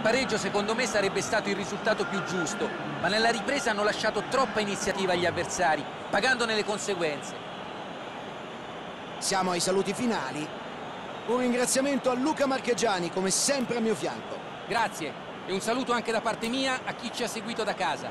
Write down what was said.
pareggio secondo me sarebbe stato il risultato più giusto, ma nella ripresa hanno lasciato troppa iniziativa agli avversari, pagandone le conseguenze. Siamo ai saluti finali. Un ringraziamento a Luca Marchegiani, come sempre a mio fianco. Grazie e un saluto anche da parte mia a chi ci ha seguito da casa.